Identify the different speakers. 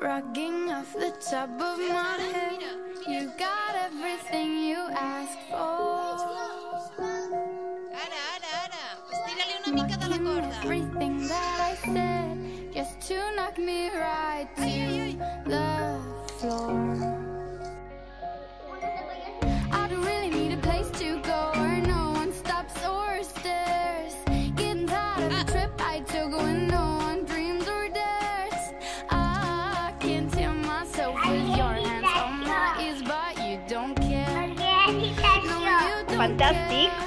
Speaker 1: Rocking off the top of my head. You got everything you asked for.
Speaker 2: Ara, ara, ara. Estira-li una mica de la corda.
Speaker 1: Everything that I said, just to knock me right to of the trip I took when no one dreams or dares. I can't tell myself with your hands on my ears, but you don't care. No, you don't
Speaker 3: Fantàstic.